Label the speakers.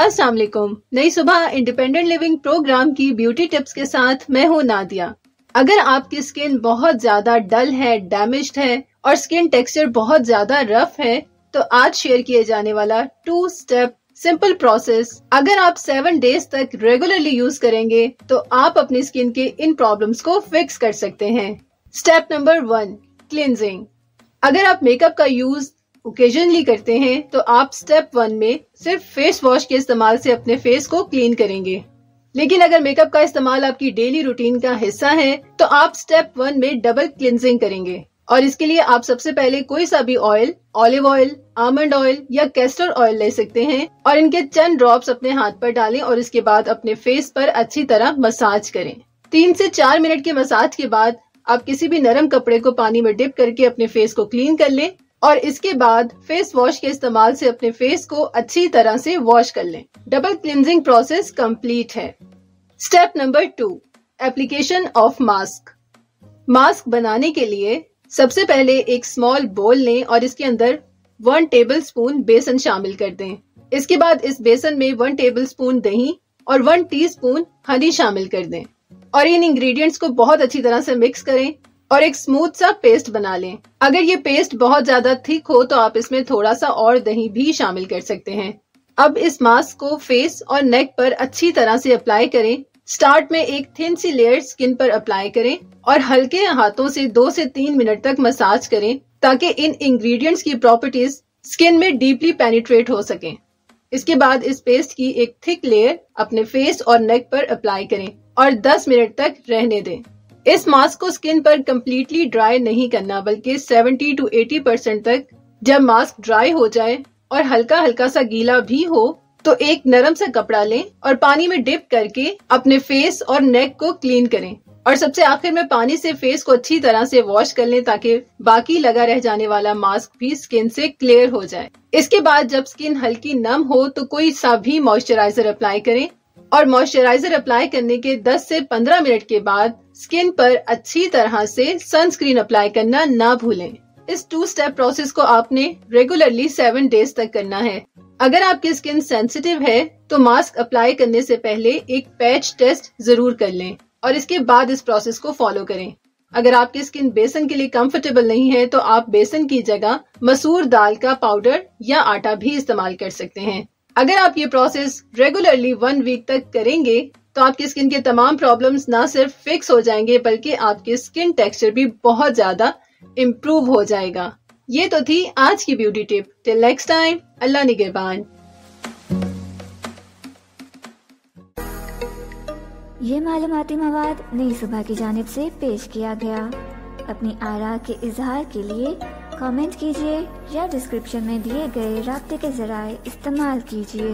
Speaker 1: अस्सलाम वालेकुम Nai Subha independent living program की ब्यूटी टिप्स के साथ मैं हूँ नादिया। अगर आपकी स्किन बहुत ज़्यादा डल है, डैमेज्ड है और स्किन टेक्सचर बहुत ज़्यादा रफ है तो आज शेयर किए जाने वाला टू स्टेप सिंपल प्रोसेस। अगर आप सेवन डेज़ तक रेगुलरली यूज़ करेंगे तो आप अपनी स्किन के इन प्रॉब्लम्स को फिक्स कर सकते हैं। स्टेप नंबर वन क्लिनजिंग अगर आप मेकअप का यूज़ ओकेजनली करते हैं तो आप स्टेप वन में सिर्फ़ फेस वॉश के इस्तेमाल से अपने फेस को क्लीन करेंगे। लेकिन अगर मेकअप का इस्तेमाल आपकी डेली रूटीन का हिस्सा है तो आप स्टेप वन में डबल क्लिनजिंग करेंगे। और इसके लिए आप सबसे पहले कोई सा भी oil olive oil almond oil या कैस्टर ऑयल ले सकते हैं और इनके चंद ड्रॉप्स अपने हाथ पर डालें और इसके बाद अपने फेस पर अच्छी तरह मसाज करें। तीन से चार मिनट के मसाज के बाद आप किसी भी नरम कपड़े को पानी में डिप करके अपने फेस को क्लीन कर लें और इसके बाद फेस वॉश के इस्तेमाल से अपने फेस को अच्छी तरह से वॉश कर लें। डबल क्लिनजिंग प्रोसेस कंप्लीट है। Step number two application of mask mask बनाने के लिए सबसे पहले एक स्मॉल बोल लें और इसके अंदर वन टेबल स्पून बेसन शामिल कर दें। इसके बाद इस बेसन में वन टेबल स्पून दही और वन टीस्पून हनी शामिल कर दें। और इन इंग्रेडिएंट्स को बहुत अच्छी तरह से मिक्स करें। और एक स्मूथ सा पेस्ट बना लें। अगर ये पेस्ट बहुत ज़्यादा थिक हो तो आप इसमें थोड़ा सा और दही भी शामिल कर सकते हैं। अब इस मास्क को फेस और नेक पर अच्छी तरह से अप्लाई करें। स्टार्ट में एक थिन सी लेयर स्किन पर अप्लाई करें और हल्के हाथों से दो से तीन मिनट तक मसाज करें ताकि इन इंग्रेडिएंट्स की प्रॉपर्टीज़ स्किन में डीपली पेनिट्रेट हो सकें। इसके बाद इस पेस्ट की एक थिक लेयर अपने फेस और नेक पर अप्लाई करें और 10 मिनट तक रहने दें। इस मास्क को स्किन पर कम्प्लीटली ड्राई नहीं करना, बल्कि 70 टू 80 परसेंट तक जब मास्क ड्राई हो जाए और हल्का हल्का सा गीला भी हो तो एक नरम सा कपड़ा लें और पानी में डिप करके अपने फेस और नेक को क्लीन करें। और सबसे आखिर में पानी से फेस को अच्छी तरह से वॉश कर लें ताकि बाकी लगा रह जाने वाला मास्क भी स्किन से क्लियर हो जाए। इसके बाद जब स्किन हल्की नम हो तो कोई सा भी मॉइस्चराइजर अप्लाई करें। और मॉइस्चराइजर अप्लाई करने के 10 से 15 मिनट के बाद स्किन पर अच्छी तरह से सनस्क्रीन अप्लाई करना ना भूलें। इस टू स्टेप प्रोसेस को आपने रेगुलरली सेवन डेज़ तक करना है। अगर आपकी स्किन सेंसिटिव है तो मास्क अप्लाई करने से पहले एक पैच टेस्ट ज़रूर कर लें और इसके बाद इस प्रोसेस को फॉलो करें। अगर आपकी स्किन बेसन के लिए कंफर्टेबल नहीं है तो आप बेसन की जगह मसूर दाल का पाउडर या आटा भी इस्तेमाल कर सकते हैं। अगर आप ये प्रोसेस रेगुलरली वन वीक तक करेंगे तो आपकी स्किन के तमाम प्रॉब्लम्स ना सिर्फ़ फिक्स हो जाएँगे, बल्कि आपकी स्किन टेक्सचर भी बहुत ज़्यादा इम्प्रूव हो जाएगा। ये तो थी आज की beauty tip till next time Allah निगेबान।
Speaker 2: ये मालूमती मवाद नई सुबह की जानब से पेश किया गया। अपनी आरा के इजहार के लिए कमेंट कीजिए या डिस्क्रिप्शन में दिए गए रबते के जराये इस्तेमाल कीजिए।